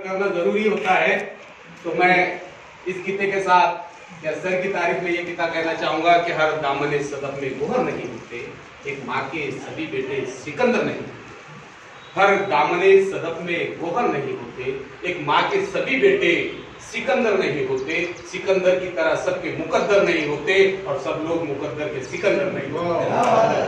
करना ज़रूरी होता है। तो मैं इस गीते के साथ या सर की तारीफ़ में ये गीता कहना चाहूँगा कि हर दामन सदफ में गोहर नहीं होते, एक माँ के सभी बेटे सिकंदर नहीं होते। हर दामने सदफ में गोहर नहीं होते, एक माँ के सभी बेटे सिकंदर नहीं होते। सिकंदर की तरह सबके मुकद्दर नहीं होते और सब लोग मुकद्दर के सिकंदर नहीं होते।